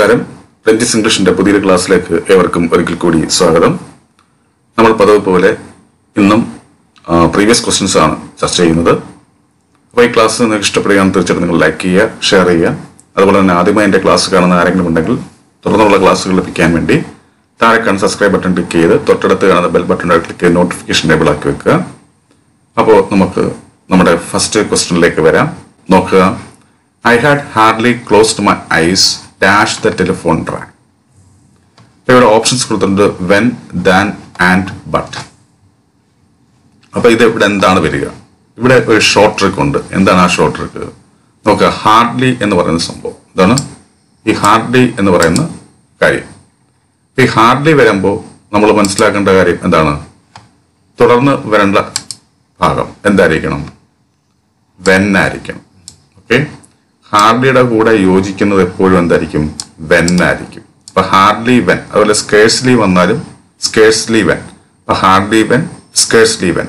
നമസ്കാരം. ഫ്രഞ്ച് ഇംഗ്ലീഷിന്റെ പുതിയൊരു ക്ലാസ്സിലേക്ക് ഏവർക്കും ഒരിക്കൽ കൂടി സ്വാഗതം. നമ്മൾ പതിവ് പോലെ ഇന്നും പ്രീവിയസ് ക്വസ്റ്റ്യൻസ് ആണ് ചർച്ച ചെയ്യുന്നത്. അപ്പോൾ ഈ ക്ലാസ് നിങ്ങൾക്ക് ഇഷ്ടപ്പെടുകയാണെന്ന് തീർച്ചയായിട്ടും നിങ്ങൾ ലൈക്ക് ചെയ്യുക ഷെയർ ചെയ്യുക. അതുപോലെ തന്നെ ആദ്യമായി എന്റെ ക്ലാസ് കാണുന്ന ആരെങ്കിലും ഉണ്ടെങ്കിൽ തുടർന്നുള്ള ക്ലാസ്സുകൾ ലഭിക്കാൻ വേണ്ടി താഴെ കാണുന്ന സബ്സ്ക്രൈബ് ബട്ടൺ ക്ലിക്ക് ചെയ്ത് തൊട്ടടുത്ത് കാണുന്ന ബെൽ ബട്ടൺ ക്ലിക്ക് ചെയ്ത് നോട്ടിഫിക്കേഷൻ എനേബിൾ ആക്കി വെക്കുക. അപ്പോൾ നമുക്ക് നമ്മുടെ ഫസ്റ്റ് ക്വസ്റ്റ്യനിലേക്ക് വരാം. നോക്കുക. I had hardly closed my eyes dash the telephone track ഇവിടെ ഓപ്ഷൻസ് കൊടുത്തിട്ടുണ്ട് വെൻ ദാൻ ആൻഡ് ബട്ട് അപ്പൊ ഇത് ഇവിടെ എന്താണ് വരിക? ഇവിടെ ഒരു ഷോർട്ട് ട്രിക്ക് ഉണ്ട്. എന്താണ് ആ ഷോർട്ട് ട്രിക്ക് നോക്കുക ഹാർഡ്ലി എന്ന് പറയുന്ന സംഭവം. ഇതാണ് ഈ ഹാർഡ്ലി എന്ന് പറയുന്ന കാര്യം. ഈ ഹാർഡ്ലി വരുമ്പോൾ നമ്മൾ മനസ്സിലാക്കേണ്ട കാര്യം എന്താണ്? തുടർന്ന് വരേണ്ട ഭാഗം എന്തായിരിക്കണം? വെൻ ആയിരിക്കണം. ഓക്കെ ഹാർഡ്ലിയുടെ കൂടെ യോജിക്കുന്നത് എപ്പോഴും എന്തായിരിക്കും? വെൻ ആയിരിക്കും. ഇപ്പൊ ഹാർഡ്ലി വെൻ അതുപോലെ സ്കേഴ്സ്ലി വന്നാലും സ്കേഴ്സ്ലി വെൻ. ഇപ്പൊ ഹാർഡ്ലി വെൻ സ്കേഴ്സ്ലി വെൻ.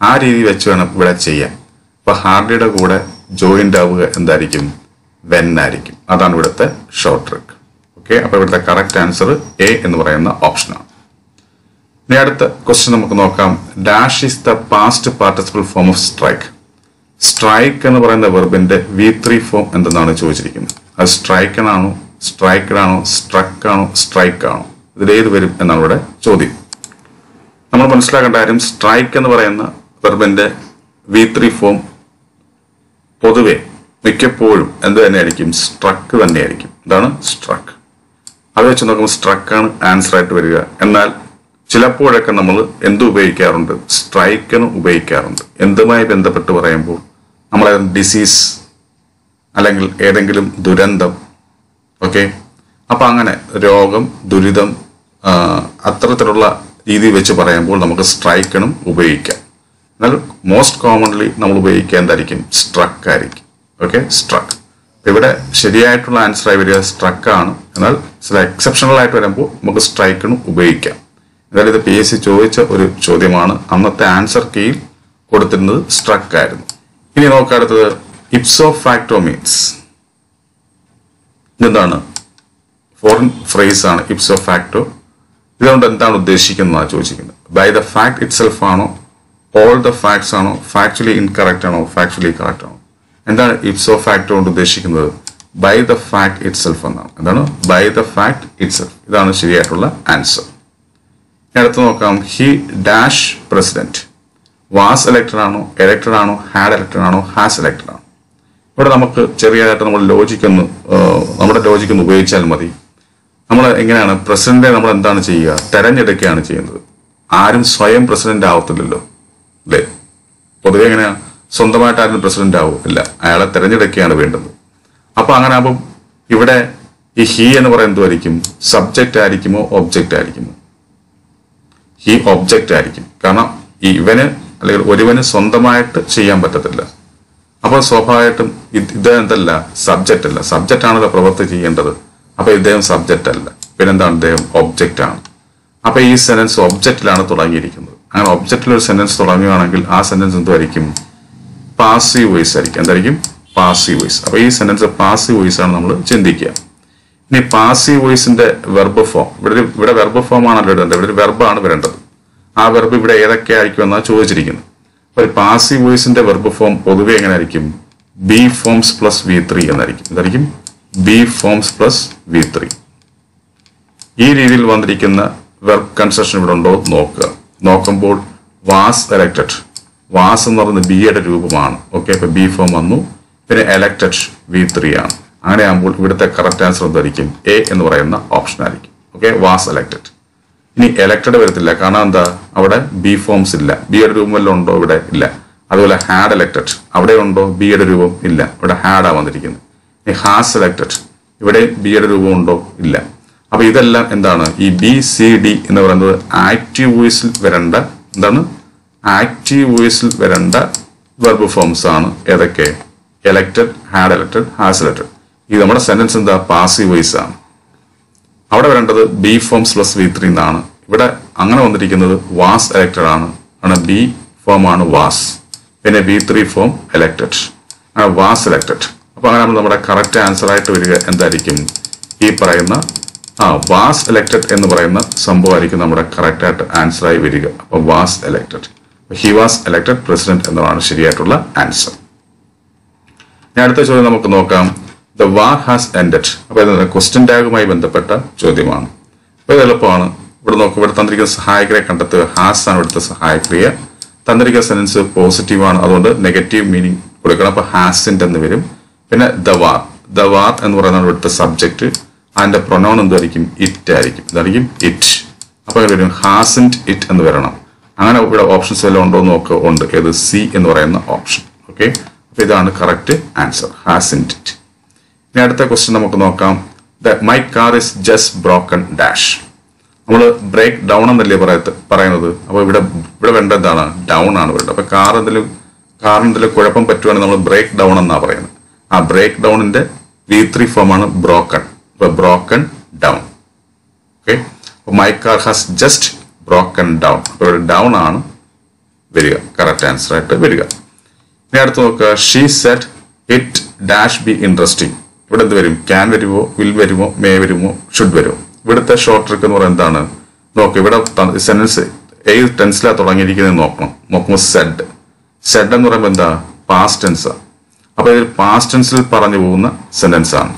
ആ രീതി വെച്ച് വേണം ഇവിടെ ചെയ്യാൻ. ഇപ്പൊ ഹാർഡ്ലിയുടെ കൂടെ ജോയിന്റ് ആവുക എന്തായിരിക്കും? വെൻ ആയിരിക്കും. അതാണ് ഇവിടുത്തെ ഷോർട്ട് ട്രിക്ക് ഓക്കെ അപ്പൊ ഇവിടുത്തെ കറക്റ്റ് ആൻസർ എ എന്ന് പറയുന്ന ഓപ്ഷനാണ് ഇനി അടുത്ത ക്വസ്റ്റ്യൻ നമുക്ക് നോക്കാം. Dash is the past participle form of strike strike എന്ന് പറയുന്ന വെർബിന്റെ വി ത്രീ ഫോം എന്തെന്നാണ് ചോദിച്ചിരിക്കുന്നത്? അത് സ്ട്രൈക്കഡ് ആണോ സ്ട്രക്ക് ആണോ സ്ട്രൈക്ക് ആണോ ഇതിലേത് വരും എന്നാണ് ഇവിടെ ചോദ്യം. നമ്മൾ മനസ്സിലാക്കേണ്ട കാര്യം സ്ട്രൈക്ക് എന്ന് പറയുന്ന വെർബിന്റെ വി ത്രീ ഫോം പൊതുവെ മിക്കപ്പോഴും എന്ത് തന്നെയായിരിക്കും? സ്ട്രക്ക് തന്നെയായിരിക്കും. ഇതാണ് സ്ട്രക്ക് അത് വെച്ച് നോക്കുമ്പോൾ സ്ട്രക്കാണ് ആൻസർ ആയിട്ട് വരിക. എന്നാൽ ചിലപ്പോഴൊക്കെ നമ്മൾ എന്ത് ഉപയോഗിക്കാറുണ്ട്? സ്ട്രൈക്കിന് ഉപയോഗിക്കാറുണ്ട്. എന്തുമായി ബന്ധപ്പെട്ട് പറയുമ്പോൾ നമ്മൾ ഡിസീസ് അല്ലെങ്കിൽ ഏതെങ്കിലും ദുരന്തം ഓക്കെ അപ്പം അങ്ങനെ രോഗം ദുരിതം അത്തരത്തിലുള്ള രീതി വെച്ച് പറയുമ്പോൾ നമുക്ക് സ്ട്രൈക്കിനും ഉപയോഗിക്കാം. എന്നാൽ മോസ്റ്റ് കോമൺലി നമ്മൾ ഉപയോഗിക്കേണ്ടതായിരിക്കും സ്ട്രക്ക് ആയിരിക്കും ഓക്കെ സ്ട്രക്ക് ഇവിടെ ശരിയായിട്ടുള്ള ആൻസർ ആയി വരിക സ്ട്രക്ക് ആണ്. എന്നാൽ ചില എക്സെപ്ഷണൽ ആയിട്ട് വരുമ്പോൾ നമുക്ക് സ്ട്രൈക്കിനും ഉപയോഗിക്കാം. എന്നാൽ ഇത് പി എസ് സി ചോദിച്ച ഒരു ചോദ്യമാണ്. അന്നത്തെ ആൻസർ കീയിൽ കൊടുത്തിരുന്നത് സ്ട്രക്ക് ആയിരുന്നു. ഇനി നമുക്ക് അടുത്തത് ഇപ്സോ ഫാക്ടോ മീൻസ് ഇതെന്താണ്? ഫോറിൻ ഫ്രേസ് ആണ് ഇപ്സോ ഫാക്ടോ ഇതുകൊണ്ട് എന്താണ് ഉദ്ദേശിക്കുന്നതാണ് ചോദിച്ചിരിക്കുന്നത്. By the fact itself ആണോ? ഓൾ ദ ഫാക്ട്സ് ആണോ? ഫാക്ച്വലി ഇൻകറക്റ്റ് ആണോ? ഫാക്ച്വലി കറക്റ്റ് ആണോ? എന്താണ് ഇപ്സോ ഫാക്ടോ കൊണ്ട് ഉദ്ദേശിക്കുന്നത്? By the fact itself എന്നാണ്. എന്താണ്? By the fact itself ഇതാണ് ശരിയായിട്ടുള്ള ആൻസർ അടുത്ത് നോക്കാം. He dash president was elected ആണോ എലക്ടഡ് ആണോ ഹാഡ് എലക്ടഡ് ആണോ ഹാസ് എലക്ടഡ് ആണോ. ഇവിടെ നമുക്ക് ചെറിയതായിട്ട് നമ്മൾ ലോജിക് ഒന്ന് നമ്മുടെ ലോജിക് ഒന്ന് ഉപയോഗിച്ചാൽ മതി. നമ്മൾ എങ്ങനെയാണ് പ്രസിഡന്റിനെ നമ്മൾ എന്താണ് ചെയ്യുക? തെരഞ്ഞെടുക്കുകയാണ് ചെയ്യുന്നത്. ആരും സ്വയം പ്രസിഡന്റ് ആവത്തില്ലല്ലോ അല്ലേ? പൊതുവെ എങ്ങനെയാണ് സ്വന്തമായിട്ട് ആരും പ്രസിഡന്റ് ആവും ഇല്ല. അയാളെ തെരഞ്ഞെടുക്കുകയാണ് വേണ്ടത്. അപ്പൊ അങ്ങനെ ആകുമ്പോൾ ഇവിടെ ഈ ഹി എന്ന് പറയുന്നത് ആയിരിക്കും? സബ്ജക്റ്റ് ആയിരിക്കുമോ ഒബ്ജക്റ്റ് ആയിരിക്കുമോ? ഈ ഒബ്ജക്റ്റ് ആയിരിക്കും. കാരണം ഇവന് അല്ലെങ്കിൽ ഒരുവന് സ്വന്തമായിട്ട് ചെയ്യാൻ പറ്റത്തില്ല. അപ്പോൾ സ്വാഭാവികമായിട്ടും ഇദ്ദേഹം എന്തല്ല സബ്ജക്റ്റ് അല്ല. സബ്ജക്റ്റ് ആണല്ലോ പ്രവൃത്തി ചെയ്യേണ്ടത്. അപ്പോൾ ഇദ്ദേഹം സബ്ജക്റ്റ് അല്ല. പിന്നെന്താണ്? ഇദ്ദേഹം ഒബ്ജക്റ്റ് ആണ്. അപ്പോൾ ഈ സെന്റൻസ് ഒബ്ജക്റ്റിലാണ് തുടങ്ങിയിരിക്കുന്നത്. അങ്ങനെ ഒബ്ജക്റ്റിൽ ഒരു സെന്റൻസ് തുടങ്ങുകയാണെങ്കിൽ ആ സെന്റൻസ് എന്തായിരിക്കും പാസീവ് വോയിസ് ആയിരിക്കും. എന്തായിരിക്കും? പാസീവ് വോയിസ് അപ്പോൾ ഈ സെന്റൻസ് പാസീവ് വോയിസ് ആണ് നമ്മൾ ചിന്തിക്കുക. ഇനി പാസീവ് വോയിസിന്റെ വെർബ് ഫോം ഇവിടെ ഇവിടെ വെർബ് ഫോം ആണല്ലോ ഇവിടെ ഒരു വെർബാണ് വരേണ്ടത്. ആ വെർബ് ഇവിടെ ഏതൊക്കെ ആയിരിക്കും എന്നാണ് ചോദിച്ചിരിക്കുന്നത് ഒരു പാസീവ് വോയിസിന്റെ വെർബ് ഫോം പൊതുവെ എങ്ങനെ ആയിരിക്കും? Be forms plus V three എന്നായിരിക്കും. എന്തായിരിക്കും be forms plus V three ഈ രീതിയിൽ വന്നിരിക്കുന്ന വെർബ് കൺസ്ട്രക്ഷൻ ഇവിടെ ഉണ്ടോ? എന്ന് നോക്കുക. നോക്കുമ്പോൾ വാസ് എലക്റ്റഡ് വാസ് എന്ന് പറയുന്നത് ബിയുടെ രൂപമാണ്. ഓക്കെ ഇപ്പൊ ബി ഫോം വന്നു. പിന്നെ എലക്റ്റഡ് വി ത്രീ ആണ്. അങ്ങനെയാകുമ്പോൾ ഇവിടുത്തെ കറക്റ്റ് ആൻസർ എന്തായിരിക്കും? എ എന്ന് പറയുന്ന ഓപ്ഷൻ ആയിരിക്കും. ഓക്കെ വാസ് എലക്റ്റഡ് ഇനി എലക്ടഡ് വരത്തില്ല. കാരണം എന്താ? അവിടെ ബി ഫോംസ് ഇല്ല. ബിയുടെ രൂപം വല്ലതും ഉണ്ടോ? ഇവിടെ ഇല്ല. അതുപോലെ ഹാഡ് എലക്ടഡ് അവിടെ ഉണ്ടോ? ബി ബിയുടെ രൂപം ഇല്ല. ഇവിടെ ഹാഡാ വന്നിരിക്കുന്നത്. ഇനി ഹാസ് എലക്ടഡ് ഇവിടെ ബി ബിയുടെ രൂപം ഉണ്ടോ? ഇല്ല. അപ്പൊ ഇതെല്ലാം എന്താണ്? ഈ ബി സി ഡി എന്ന് പറയുന്നത് ആക്റ്റീവ് വോയിസിൽ വരേണ്ട എന്താണ്? ആക്റ്റീവ് വോയിസിൽ വരേണ്ട വെർബ് ഫോംസ് ആണ്. ഏതൊക്കെ? Elected had elected has elected ഇത് നമ്മുടെ സെന്റൻസ് എന്താ? പാസീവ് വോയിസ് ആണ്. അവിടെ വരേണ്ടത് be forms plus V three എന്നാണ്. ഇവിടെ അങ്ങനെ വന്നിരിക്കുന്നത് വാസ് എലക്റ്റഡ് ആണ്. ആണ് ബി ഫോം ആണ് വാസ്. പിന്നെ V three form elected was elected അപ്പൊ അങ്ങനെ നമ്മൾ നമ്മുടെ കറക്റ്റ് ആൻസർ ആയിട്ട് വരിക എന്തായിരിക്കും? ഈ പറയുന്ന ആ വാസ് എലക്റ്റഡ് എന്ന് പറയുന്ന സംഭവമായിരിക്കും നമ്മുടെ കറക്റ്റ് ആയിട്ട് ആൻസർ ആയി വരിക. അപ്പൊ was elected he was elected president എന്നതാണ് ശരിയായിട്ടുള്ള ആൻസർ ഞാൻ അടുത്ത ചോദ്യം നമുക്ക് നോക്കാം. ദ വാർ ഹാസ് എൻഡഡ് അപ്പോൾ ഇത് ക്വസ്റ്റ്യൻ ടാഗുമായി ബന്ധപ്പെട്ട ചോദ്യമാണ്. അപ്പോൾ ഇത് എളുപ്പമാണ്. ഇവിടെ നോക്കുക ഇവിടെ തന്നിരിക്കുന്ന സഹായക്രിയ കണ്ടെത്തുക. ഹാസ് ആണ് ഇവിടുത്തെ സഹായക്രിയ. തന്നിരിക്കുന്ന സെൻസ് പോസിറ്റീവ് ആണ്. അതുകൊണ്ട് നെഗറ്റീവ് മീനിങ് കൊടുക്കണം. അപ്പോൾ ഹാസിന്റെ എന്ന് വരും. പിന്നെ ദ വാർ ദ വാർ എന്ന് പറയുന്നത് ഇവിടുത്തെ സബ്ജക്റ്റ് അതിന്റെ പ്രൊനൗൺ എന്തായിരിക്കും? ഇറ്റ് ആയിരിക്കും. ഇതായിരിക്കും ഇറ്റ് അപ്പോൾ അങ്ങനെ വരും. ഹാസിന്റ് ഇറ്റ് എന്ന് വരണം. അങ്ങനെ ഇവിടെ ഓപ്ഷൻസ് എല്ലാം ഉണ്ടോ എന്ന് നോക്കുക. ഉണ്ട്. ഏത്? സി എന്ന് പറയുന്ന ഓപ്ഷൻ ഓക്കെ അപ്പോൾ ഇതാണ് കറക്റ്റ് ആൻസർ ഹാസിന്റ് ഇറ്റ് ഇനി അടുത്ത ക്വസ്റ്റ്യൻ നമുക്ക് നോക്കാം. The my car is just broken dash നമ്മൾ ബ്രേക്ക് ഡൗൺ എന്നല്ലേ പറയത്ത് പറയുന്നത്? അപ്പോൾ ഇവിടെ ഇവിടെ വേണ്ട എന്താണ്? ഡൗൺ ആണ് വേണ്ടത്. അപ്പോൾ കാർ എന്തെങ്കിലും കാറിന് എന്തെങ്കിലും കുഴപ്പം പറ്റുവാണെങ്കിൽ നമ്മൾ ബ്രേക്ക് ഡൗൺ എന്നാണ് പറയുന്നത്. ആ ബ്രേക്ക് ഡൗണിന്റെ വി ത്രീ ആണ് ബ്രോക്കൺ അപ്പൊ broken down okay my car has just broken down അപ്പൊ ഇവിടെ ഡൗൺ ആണ് വരിക. കറക്റ്റ് ആൻസർ ആയിട്ട് വരിക. ഇനി അടുത്ത് നോക്കുക. She set it dash be interesting ഇവിടെ എന്ത് വരും. ക്യാൻ വരുമോ വിൽ വരുമോ മേ വരുമോ ഷുഡ് വരുമോ? ഇവിടുത്തെ ഷോർട്ട് ട്രിക്ക് എന്ന് പറയുന്നത് എന്താണ്? നോക്ക് ഇവിടെ സെന്റൻസ് ഏത് ടെൻസിലാണ് തുടങ്ങിയിരിക്കുന്നത് നോക്കണം. നോക്കുമ്പോൾ സെഡ് സെഡ് എന്ന് പറയുമ്പോൾ എന്താ? പാസ്റ്റ് ടെൻസ് അപ്പോൾ ഇതിൽ പാസ്റ്റ് ടെൻസിൽ പറഞ്ഞു പോകുന്ന സെന്റൻസ് ആണ്.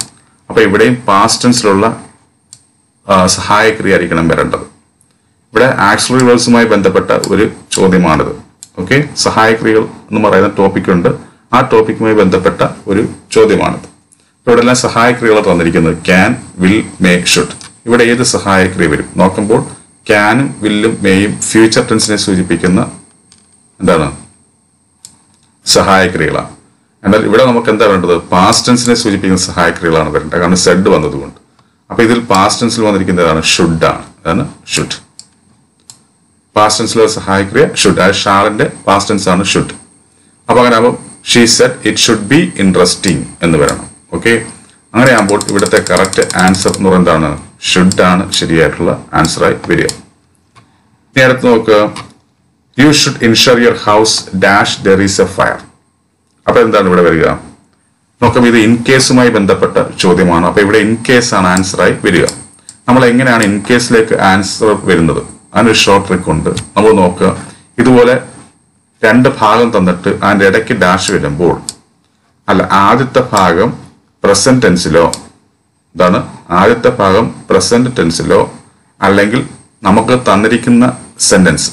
അപ്പൊ ഇവിടെയും പാസ്റ്റ് ടെൻസിലുള്ള സഹായക്രിയ ആയിരിക്കണം വരേണ്ടത്. ഇവിടെ ആക്സിലറി വേർഡ്സുമായി ബന്ധപ്പെട്ട ഒരു ചോദ്യമാണിത്. ഓക്കെ? സഹായക്രിയകൾ എന്ന് പറയുന്ന ടോപ്പിക്കുണ്ട് ആ ടോപ്പിക്കുമായി ബന്ധപ്പെട്ട ഒരു ചോദ്യമാണിത്. ഇവിടെ എല്ലാം സഹായക്രിയകളാണ് തന്നിരിക്കുന്നത്. ക്യാൻ വിൽ മേ ഷുഡ് ഇവിടെ ഏത് സഹായക്രിയ വരും? നോക്കുമ്പോൾ ക്യാനും വില്ലും മേയും ഫ്യൂച്ചർ ടെൻസിനെ സൂചിപ്പിക്കുന്ന എന്താണ്? സഹായക്രിയകളാണ് എന്നാൽ ഇവിടെ നമുക്ക് എന്താ വേണ്ടത്? പാസ്റ്റ് ടെൻസിനെ സൂചിപ്പിക്കുന്ന സഹായക്രിയകളാണ് വരേണ്ടത്. കാരണം സെഡ് വന്നതുകൊണ്ട്. അപ്പൊ ഇതിൽ പാസ്റ്റ് ടെൻസിൽ വന്നിരിക്കുന്നതാണ് ഷുഡ് ആണ്. അതാണ് ഷുഡ് പാസ്റ്റ് ടെൻസിലെ സഹായക്രിയ ഷുഡ് അതായത് ഷാളിന്റെ പാസ്റ്റ് ടെൻസ് ആണ് ഷുഡ് അപ്പൊ അങ്ങനെ she said it should be interesting എന്ന് വരണം. ഓക്കെ അങ്ങനെ ആകുമ്പോൾ ഇവിടുത്തെ കറക്റ്റ് ആൻസർ എന്ന് പറയുന്നത് എന്താണ് ഷുഡ് ആണ് ശരിയായിട്ടുള്ള ആൻസറായി വരിക. നേരത്തെ നോക്കുക you should insure your house dash there is a fire അപ്പൊ എന്താണ് ഇവിടെ വരിക? നോക്കാം ഇത് ഇൻ കേസുമായി ബന്ധപ്പെട്ട ചോദ്യമാണ്. അപ്പൊ ഇവിടെ ഇൻ കേസ് ആണ് ആൻസറായി വരിക. നമ്മൾ എങ്ങനെയാണ് ഇൻ കേസിലേക്ക് ആൻസർ വരുന്നത്? അതിനൊരു ഷോർട്ട് ട്രിക്ക് ഉണ്ട്. നമ്മൾ നോക്കുക ഇതുപോലെ രണ്ട് ഭാഗം തന്നിട്ട് അതിന്റെ ഇടയ്ക്ക് ഡാഷ് വരുമ്പോൾ അല്ല ആദ്യത്തെ ഭാഗം പ്രസന്റ് ടെൻസിലോ ഇതാണ് ആദ്യത്തെ ഭാഗം പ്രസന്റ് ടെൻസിലോ അല്ലെങ്കിൽ നമുക്ക് തന്നിരിക്കുന്ന സെന്റൻസ്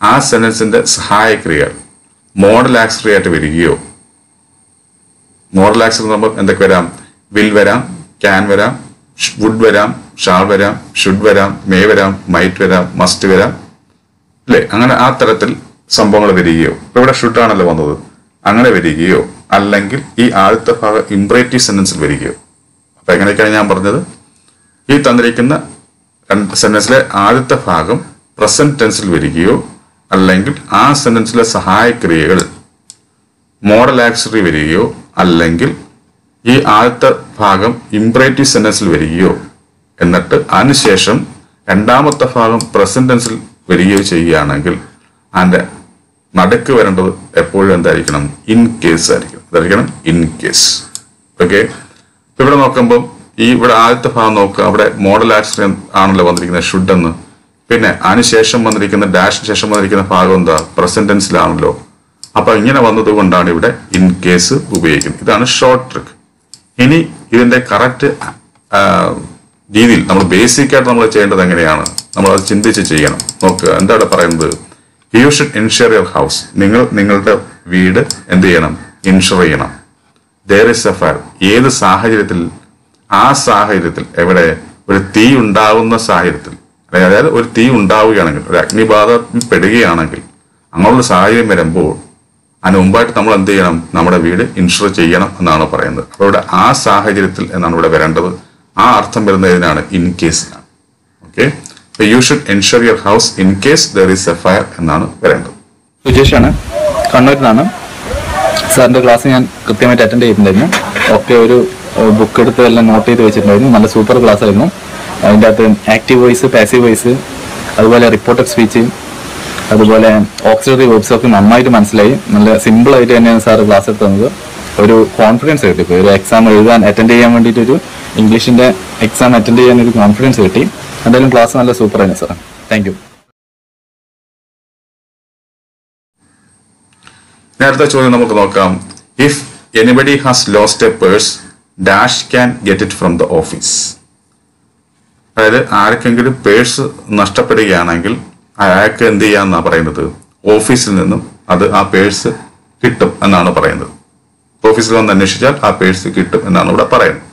ആ സെന്റൻസിന്റെ സഹായക്രിയ മോഡൽ ആക്സറി ആയിട്ട് വരികയോ മോഡൽ ആക്സറി നമ്മൾ എന്തൊക്കെ വരാം? വിൽ വരാം ക്യാൻ വരാം വുഡ് വരാം ഷാൾ വരാം ഷുഡ് വരാം മേ വരാം മൈറ്റ് വരാം മസ്റ്റ് വരാം അല്ലേ അങ്ങനെ ആ തരത്തിൽ സംഭവങ്ങൾ വരികയോ ഇവിടെ ഷുഡ് ആണല്ലോ വന്നത്. അങ്ങനെ വരികയോ അല്ലെങ്കിൽ ഈ ആദ്യത്തെ ഭാഗം ഇംപ്രേറ്റീവ് സെന്റൻസിൽ വരികയോ. അപ്പൊ എങ്ങനെയൊക്കെയാണ് ഞാൻ പറഞ്ഞത്? ഈ തന്നിരിക്കുന്ന രണ്ട് സെന്റൻസിലെ ആദ്യത്തെ ഭാഗം പ്രസന്റ് ടെൻസിൽ വരികയോ അല്ലെങ്കിൽ ആ സെന്റൻസിലെ സഹായക്രിയകൾ മോഡൽ ആക്സറി വരികയോ അല്ലെങ്കിൽ ഈ ആദ്യത്തെ ഭാഗം ഇംപ്രേറ്റീവ് സെന്റൻസിൽ വരികയോ എന്നിട്ട് അതിനുശേഷം രണ്ടാമത്തെ ഭാഗം പ്രസന്റ് ടെൻസിൽ വരികയോ ചെയ്യുകയാണെങ്കിൽ അതിന്റെ നടുക്ക് വരേണ്ടത് എപ്പോഴും എന്തായിരിക്കണം? ഇൻ കേസ് ആയിരിക്കും എന്തായിരിക്കണം ഇൻ കേസ് ഓക്കെ ഇവിടെ നോക്കുമ്പോൾ ഈ ഇവിടെ ആദ്യത്തെ ഭാഗം നോക്കുക. അവിടെ മോഡൽ ആക്സിഡന്റ് ആണല്ലോ വന്നിരിക്കുന്നത് ഷുഡ് എന്ന്. പിന്നെ അതിനുശേഷം വന്നിരിക്കുന്ന ഡാഷിന് ശേഷം വന്നിരിക്കുന്ന ഭാഗം എന്താ? പ്രസന്റൻസിലാണല്ലോ അപ്പൊ ഇങ്ങനെ വന്നതുകൊണ്ടാണ് ഇവിടെ ഇൻ കേസ് ഉപയോഗിക്കുന്നത്. ഇതാണ് ഷോർട്ട് ട്രിക്ക് ഇനി ഇതിന്റെ കറക്റ്റ് രീതിയിൽ നമ്മൾ ബേസിക് ആയിട്ട് നമ്മൾ ചെയ്യേണ്ടത് എങ്ങനെയാണ്? നമ്മൾ അത് ചിന്തിച്ച് ചെയ്യണം. നോക്കുക. എന്താണ് പറയുന്നത്? You should insure your house നിങ്ങൾ നിങ്ങളുടെ വീട് എന്ത് ചെയ്യണം? ഇൻഷുർ ചെയ്യണം. ദർ ഇസ് എ ഫയർ ഏത് സാഹചര്യത്തിൽ ആ സാഹചര്യത്തിൽ എവിടെ ഒരു തീ ഉണ്ടാകുന്ന സാഹചര്യത്തിൽ അതായത് ഒരു തീ ഉണ്ടാവുകയാണെങ്കിൽ ഒരു അഗ്നിബാധ പെടുകയാണെങ്കിൽ അങ്ങനെയുള്ള സാഹചര്യം വരുമ്പോൾ അതിന് മുമ്പായിട്ട് നമ്മൾ എന്ത് ചെയ്യണം? നമ്മുടെ വീട് ഇൻഷുർ ചെയ്യണം എന്നാണ് പറയുന്നത്. അപ്പോൾ ഇവിടെ ആ സാഹചര്യത്തിൽ എന്നാണ് ഇവിടെ വരേണ്ടത്. ആ അർത്ഥം വരുന്നതിനാണ് in കേസിനാണ് okay you should insure your house in case there is a fire എന്നാണ് വരേണ്ടത്. സുജേഷാണ് കണ്ണൂരിൽ നിന്നാണ്. സാറിന്റെ ക്ലാസ് ഞാൻ കൃത്യമായിട്ട് അറ്റൻഡ് ചെയ്തിട്ടുണ്ടായിരുന്നു. ഒക്കെ ഒരു ബുക്ക് എടുത്ത് എല്ലാം നോട്ട് ചെയ്ത് വെച്ചിട്ടുണ്ടായിരുന്നു. നല്ല സൂപ്പർ ക്ലാസ് ആയിരുന്നു. അതിന്റെ അകത്ത് ആക്റ്റീവ് വോയിസ് പാസീവ് വോയിസ് അതുപോലെ റിപ്പോർട്ട് ഓഫ് സ്പീച്ച് അതുപോലെ ഓക്സിലറി വേർബ്സ് ഒക്കെ നന്നായിട്ട് മനസ്സിലായി. നല്ല സിമ്പിളായിട്ട് തന്നെയാണ് സാർ ക്ലാസ് എടുത്തത് ഒരു കോൺഫിഡൻസ് കിട്ടി. ഇപ്പോൾ ഒരു എക്സാം എഴുതാൻ അറ്റൻഡ് ചെയ്യാൻ വേണ്ടിയിട്ട് ഒരു ഇംഗ്ലീഷിന്റെ എക്സാം അറ്റൻഡ് ചെയ്യാൻ ഒരു കോൺഫിഡൻസ് കിട്ടി. എന്തായാലും ക്ലാസ് നല്ല സൂപ്പറായിരുന്നു സാർ താങ്ക് യു നേരത്തെ ചോദ്യം നമുക്ക് നോക്കാം. If anybody has lost a purse dash can get it from the office അതായത് ആർക്കെങ്കിലും പേഴ്സ് നഷ്ടപ്പെടുകയാണെങ്കിൽ അയാൾക്ക് എന്ത് ചെയ്യാന്നാ പറയുന്നത്? ഓഫീസിൽ നിന്നും അത് ആ പേഴ്സ് കിട്ടും എന്നാണ് പറയുന്നത്. ഓഫീസിൽ വന്ന് അന്വേഷിച്ചാൽ ആ പേഴ്സ് കിട്ടും എന്നാണ് ഇവിടെ പറയുന്നത്.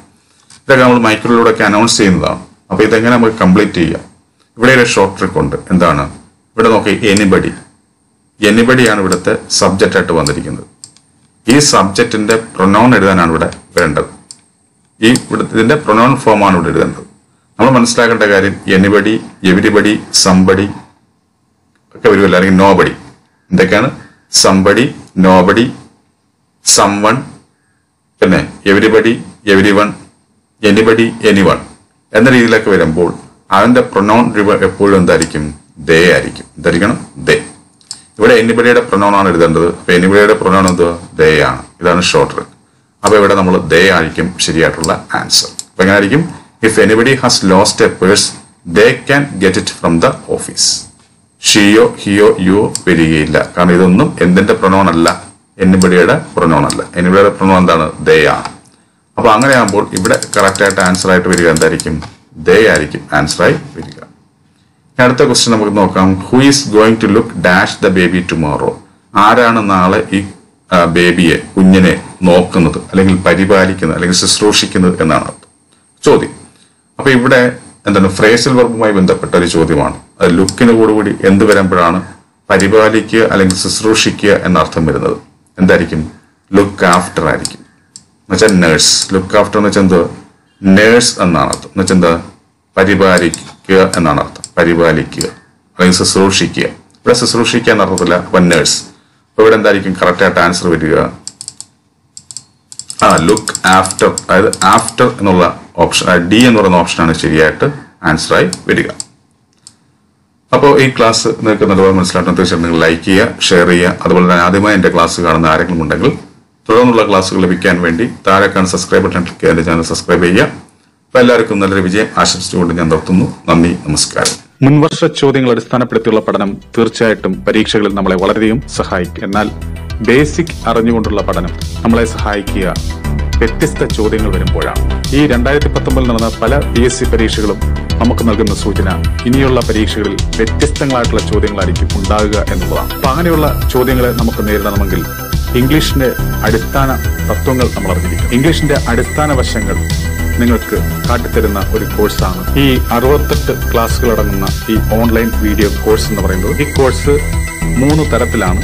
ഇതൊക്കെ നമ്മൾ മൈക്രോയിലൂടെ ഒക്കെ അനൗൺസ് ചെയ്യുന്നതാണ്. അപ്പൊ ഇതെങ്ങനെ നമുക്ക് കംപ്ലീറ്റ് ചെയ്യാം? ഇവിടെ ഒരു ഷോർട്ട് ട്രിക്ക് ഉണ്ട്. എന്താണ്? ഇവിടെ നോക്കി എനിബഡി എനിബഡിയാണ് ഇവിടുത്തെ സബ്ജക്റ്റ് ആയിട്ട് വന്നിരിക്കുന്നത്. ഈ സബ്ജക്റ്റിന്റെ പ്രൊനൗൺ എഴുതാനാണ് ഇവിടെ വേണ്ടത്. ഈ ഇവിടുത്തെ ഇതിന്റെ പ്രൊനൗൺ ഫോമാണ് ഇവിടെ എഴുതേണ്ടത്. നമ്മൾ മനസ്സിലാക്കേണ്ട കാര്യം എനിബഡി എവരിബഡി സംബടി ഒക്കെ വരുമല്ലോ അല്ലെങ്കിൽ നോബഡി എന്തൊക്കെയാണ്? സംബടി നോബഡി സംവൺ പിന്നെ everybody every one anybody anyone എന്ന രീതിയിലൊക്കെ വരുമ്പോൾ അതിന്റെ പ്രൊനൗൺ എപ്പോഴും എന്തായിരിക്കും? ദേ ആയിരിക്കും. എന്തായിരിക്കണം? ദേ ഇവിടെ എനിബിയുടെ പ്രൊനൗണാണ് എഴുതേണ്ടത്. അപ്പൊ എനിബിയുടെ പ്രൊനൗൺ എന്തുവാ? ദേ ആണ്. ഇതാണ് ഷോർട്ട് അപ്പൊ ഇവിടെ നമ്മൾ ദേ ആയിരിക്കും ശരിയായിട്ടുള്ള ആൻസർ അപ്പൊ എങ്ങനെ ആയിരിക്കും if anybody has lost a purse they can get it from the office Shiyo ഹിയോ യോ വരികയില്ല. കാരണം ഇതൊന്നും എന്തിന്റെ പ്രൊനൗൺ അല്ല? എനിബഡിയുടെ പ്രൊനൗൺ അല്ല. എനിബഡിയുടെ പ്രൊനൗൺ എന്താണ്? ദേ ആണ്. അപ്പൊ അങ്ങനെയാകുമ്പോൾ ഇവിടെ കറക്റ്റ് ആയിട്ട് ആൻസർ ആയിട്ട് വരിക എന്തായിരിക്കും? ദേ ആയിരിക്കും ആൻസർ ആയി വരിക. അടുത്ത ക്വസ്റ്റ്യൻ നമുക്ക് നോക്കാം. Who is going to look dash the baby tomorrow ആരാണ് നാളെ ഈ ബേബിയെ കുഞ്ഞിനെ നോക്കുന്നത് അല്ലെങ്കിൽ പരിപാലിക്കുന്നത് അല്ലെങ്കിൽ ശുശ്രൂഷിക്കുന്നത് എന്നാണ് ചോദ്യം. അപ്പൊ ഇവിടെ എന്താണ് ഫ്രേസൽ വർബുമായി ബന്ധപ്പെട്ട ഒരു ചോദ്യമാണ്. അത് ലുക്കിന് കൂടുകൂടി എന്ത് വരുമ്പോഴാണ് പരിപാലിക്കുക അല്ലെങ്കിൽ ശുശ്രൂഷിക്കുക എന്ന അർത്ഥം വരുന്നത്. എന്തായിരിക്കും? ലുക്ക് ആഫ്റ്റർ ആയിരിക്കും. എന്നുവെച്ചാൽ നേഴ്സ് ലുക്ക് ആഫ്റ്റർ എന്ന് വെച്ചാൽ എന്തോ നേഴ്സ് എന്നാണ് അർത്ഥം. എന്ന് വെച്ചാൽ എന്താ? പരിപാലിക്കുക എന്നാണ് അർത്ഥം. പരിപാലിക്കുക. അല്ലെങ്കിൽ ശുശ്രൂഷിക്കുക. ഇവിടെ ശുശ്രൂഷിക്കുക എന്ന അർത്ഥത്തില്ല അപ്പൊ നേഴ്സ് അപ്പൊ ഇവിടെ എന്തായിരിക്കും? കറക്റ്റ് ആയിട്ട് ആൻസർ വരിക. ആ ലുക്ക് ആഫ്റ്റർ അതായത് ആഫ്റ്റർ എന്നുള്ള ഓപ്ഷൻ ഡി എന്ന് പറയുന്ന ഓപ്ഷനാണ് ശരിയായിട്ട് ആൻസറായി വരിക. അപ്പോൾ ഈ ക്ലാസ് നിങ്ങൾക്ക് നല്ലപോലെ മനസ്സിലാക്കണം തീർച്ചയായിട്ടും നിങ്ങൾ ലൈക്ക് ചെയ്യുക ഷെയർ ചെയ്യുക. അതുപോലെ തന്നെ ആദ്യമായി എന്റെ ക്ലാസ് കാണുന്ന ആരെങ്കിലും ഉണ്ടെങ്കിൽ തുടർന്നുള്ള ക്ലാസ്സുകൾ ലഭിക്കാൻ വേണ്ടി താഴെ കാണുന്ന സബ്സ്ക്രൈബ് ബട്ടൺ ക്ലിക്ക് ചെയ്ത് ചാനൽ സബ്സ്ക്രൈബ് ചെയ്യുക. അപ്പോൾ എല്ലാവർക്കും നല്ലൊരു വിജയം ആശംസിച്ചുകൊണ്ട് ഞാൻ നിർത്തുന്നു. നന്ദി നമസ്കാരം. മുൻവർഷ ചോദ്യങ്ങൾ അടിസ്ഥാനപ്പെടുത്തിയുള്ള പഠനം തീർച്ചയായിട്ടും പരീക്ഷകളിൽ നമ്മളെ വളരെയധികം സഹായിക്കും. എന്നാൽ ബേസിക് അറിഞ്ഞുകൊണ്ടുള്ള പഠനം നമ്മളെ സഹായിക്കുക വ്യത്യസ്ത ചോദ്യങ്ങൾ വരുമ്പോഴാണ്. ഈ രണ്ടായിരത്തി പത്തൊമ്പതിൽ നടന്ന പല പി എസ് സി പരീക്ഷകളും നമുക്ക് നൽകുന്ന സൂചന ഇനിയുള്ള പരീക്ഷകളിൽ വ്യത്യസ്തങ്ങളായിട്ടുള്ള ചോദ്യങ്ങളായിരിക്കും ഉണ്ടാകുക എന്നുള്ളതാണ്. അപ്പൊ അങ്ങനെയുള്ള ചോദ്യങ്ങളെ നമുക്ക് നേരിടണമെങ്കിൽ ഇംഗ്ലീഷിന്റെ അടിസ്ഥാന തത്വങ്ങൾ നമ്മൾ അറിഞ്ഞിരിക്കും ഇംഗ്ലീഷിന്റെ അടിസ്ഥാന വശങ്ങൾ നിങ്ങൾക്ക് കാട്ടിത്തരുന്ന ഒരു കോഴ്സാണ്. ഈ അറുപത്തെട്ട് ക്ലാസ്സുകൾ അടങ്ങുന്ന ഈ ഓൺലൈൻ വീഡിയോ കോഴ്സ് എന്ന് പറയുന്നത്. ഈ കോഴ്സ് മൂന്ന് തരത്തിലാണ്.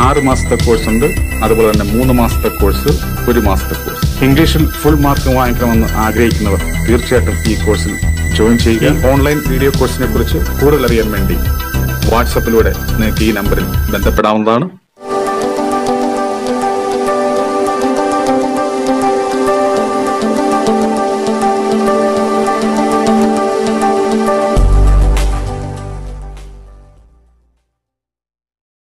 ആറ് മാസത്തെ കോഴ്സ് ഉണ്ട്. അതുപോലെ തന്നെ മൂന്ന് മാസത്തെ കോഴ്സ് ഒരു മാസത്തെ കോഴ്സ്. ഇംഗ്ലീഷിൽ ഫുൾ മാർക്ക് വാങ്ങിക്കണമെന്ന് ആഗ്രഹിക്കുന്നവർ തീർച്ചയായിട്ടും ഈ കോഴ്സിൽ ജോയിൻ ചെയ്യുക. ഓൺലൈൻ വീഡിയോ കോഴ്സിനെ കുറിച്ച് കൂടുതൽ അറിയാൻ വേണ്ടി വാട്സപ്പിലൂടെ നിങ്ങൾക്ക് ഈ നമ്പറിൽ ബന്ധപ്പെടാവുന്നതാണ്.